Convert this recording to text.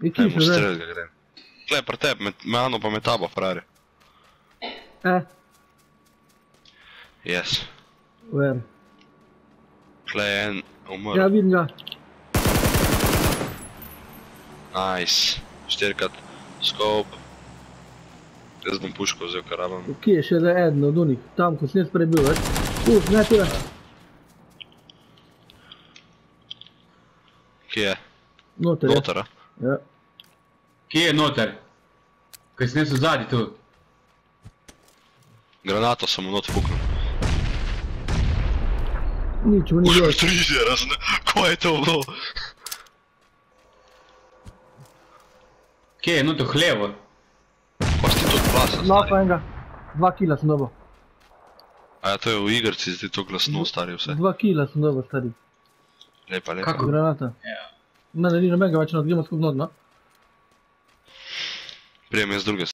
Je streljati ga grem. Tle, pri tebi, med mano pa med tabo, frari. E, Yes. ver. Tle je en Ja, umrl. vidim ga. Nice. Štirikrat. Scope. Jaz bom puško vzel, kar rabim. Kje je še le eden od unih? Tam, ko sem jaz prej bil, veš? Uf, ne tira. Kje je? Noter je. Noter, a? Ja. Kje je noter? Kaj sem jaz v zadnji tu? Granato sem mu not fuknil. Nič mu ni bilo. Triže, razne. Ko je to bilo? Kje je noter hlevo? Pa si to glasen, No, stari. pa enega. Dva kila sem dobil. A ja, to je v igrci, zdaj to glasno, stari vse. Dva kila sem dobil, stari. Lepa, lepa. Kako? Granata. Ja. Ne, ne, nije na mega, već na odgimatskog dno. Prijem je s